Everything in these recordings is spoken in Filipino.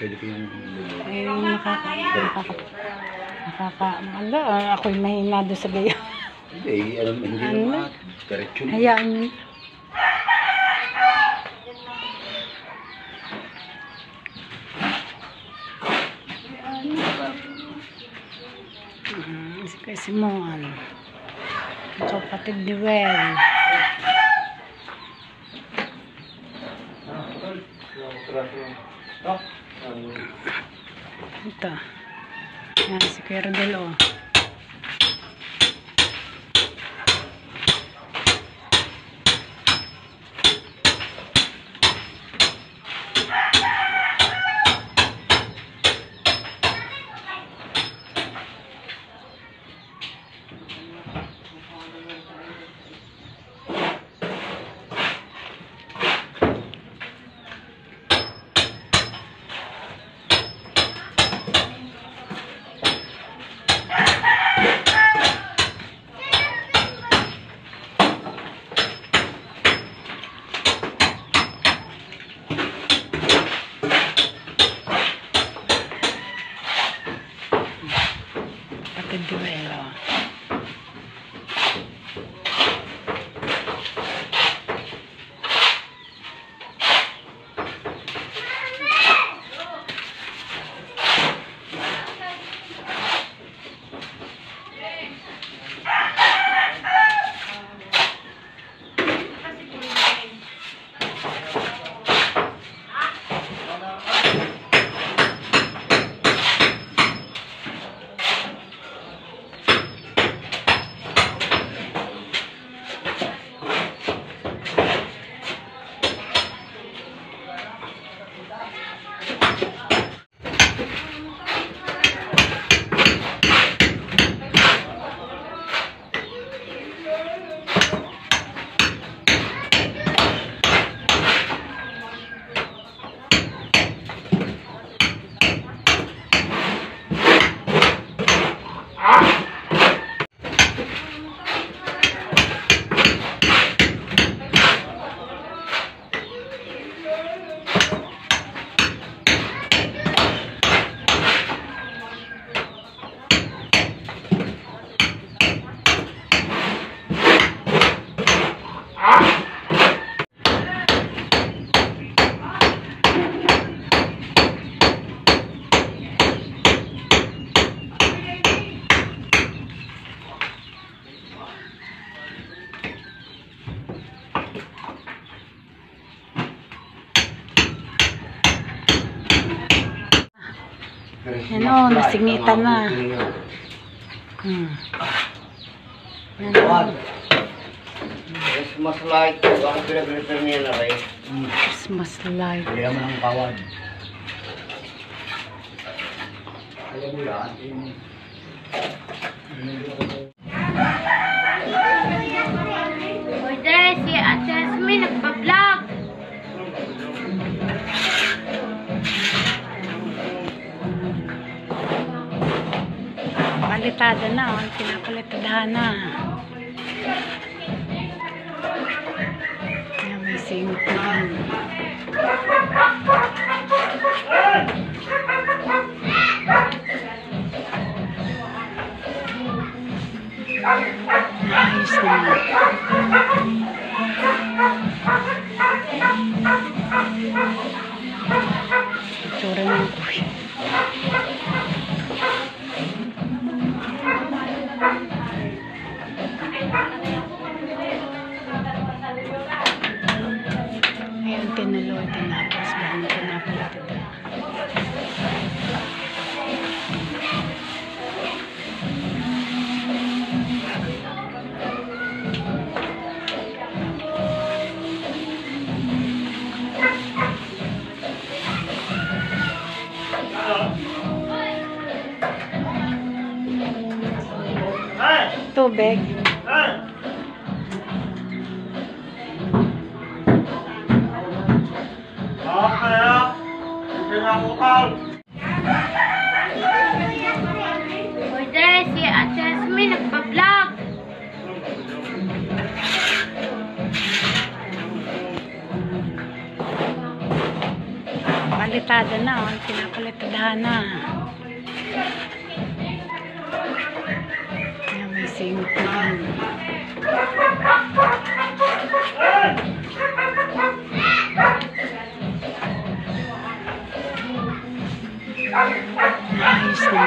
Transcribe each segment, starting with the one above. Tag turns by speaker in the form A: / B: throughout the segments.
A: Pwede kayong luluto.
B: Ay, nakaka... Nakaka... Nakaka... Ala, ako'y mahina doon sa gaya.
A: Hindi, alam, hindi
B: Ano?
A: naman. Diretso na.
B: Hayaan si kasi mo, ano, kapatid ni Well. Ito. Yan, si Kuya Rodel, oh. Nasingitan na. Hmm. Yan.
C: Christmas light po. Ang pinag-repair niya na rin.
B: Christmas light.
A: Kaya mo ng kawad. Alam mo yan. yung-
D: Pwede,
B: Palitada na, oh. pinapalitadahan na. Yan, may singit na. Ayos ng Tubig.
D: Pwede, si Ate Jasmine nagpa-vlog.
B: Bali palitada na. Oh. Pinapalitadahan na. Na. yan. Ayos na.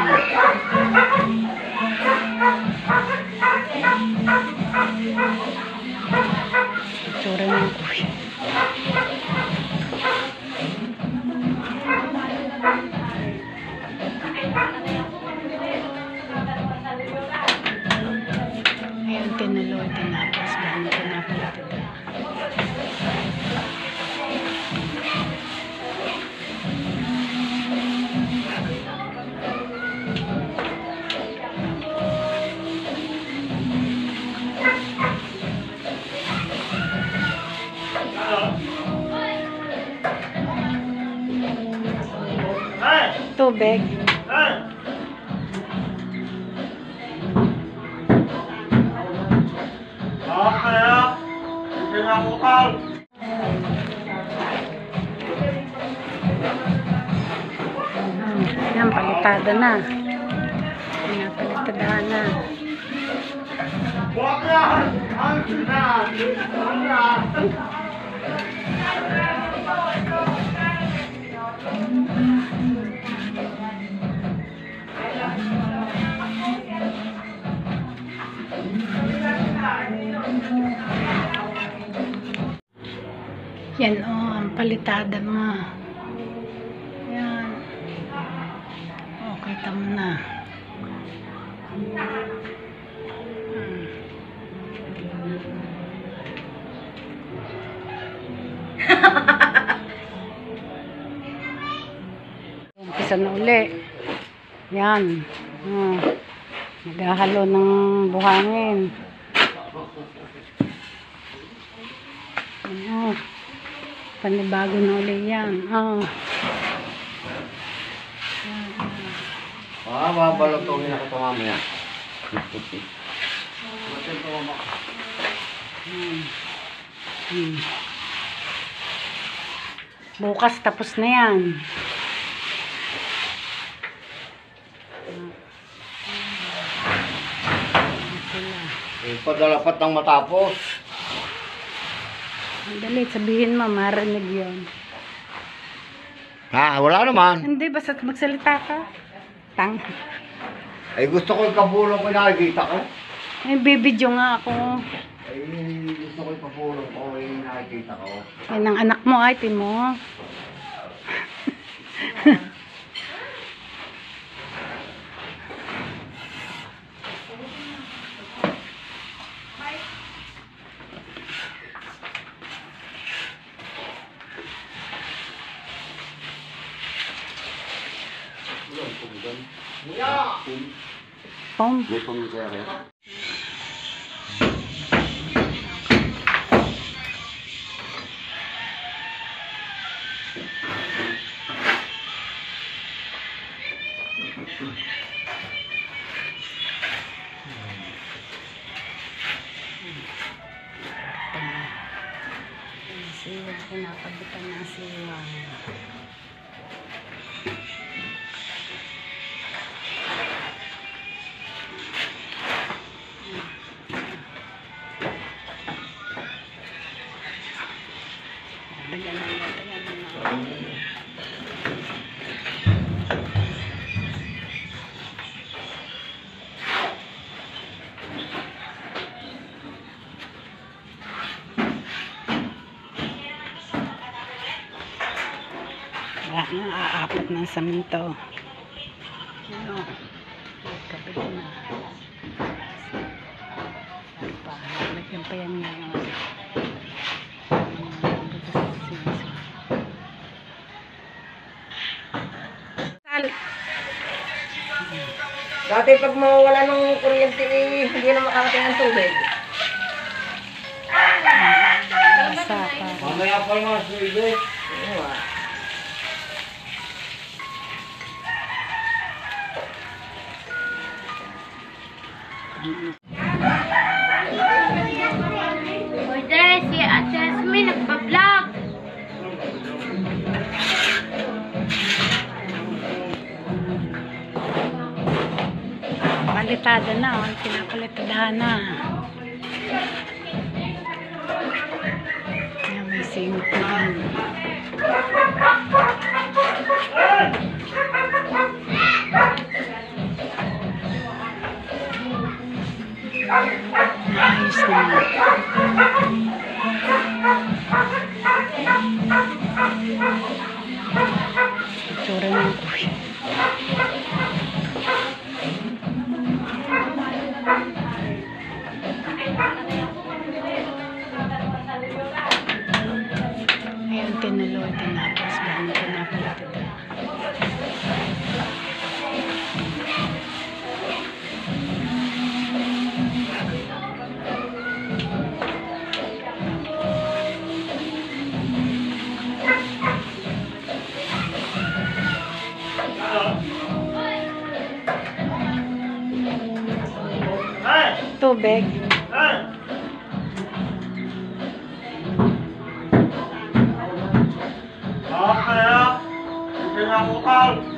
B: Tubig. Hmm, Yan, palitada na. Pinapalitadahan na. Yan o, oh, ang palitada mo. Yan. O, kita mo na. Hmm. Umpisa na uli. Yan. Hmm. Naghahalo ng buhangin. Ano? Panibago na uli yan. Ah.
C: Ah, babalotongin ako ito mamaya.
B: Hmm. Bukas tapos na yan.
C: Eh, padalapat ng matapos.
B: Dali, sabihin mo, marinig yun.
C: Ha, wala naman.
B: Hindi, basta magsalita ka. Tang.
C: Ay, gusto ko ikabulong ko nakikita ko.
B: Ay, bibidyo nga ako.
C: Ay, gusto ko ikabulong ko ay nakikita ko.
B: Yan ang anak mo, ay, mo. belum
C: kemudian pom
B: ya. Siwa, ng siwa. Na, aapat ng saminto. Ano? Kabit na. Ano pa? Lagyan pa yan ngayon. Sal.
E: Dati pag mawala ng kuryente, eh, hindi na makakating ng tubig.
B: Sa pa.
C: Mamaya pa mga suide.
E: Oo ah.
D: Order si Ate Jasmine
B: na, oh. pinapalitadahan na. Ayan, may singit na. Ayos. Itsura ng kuya. Ayan, Tubig.
C: Ah. Hindi na ako kal.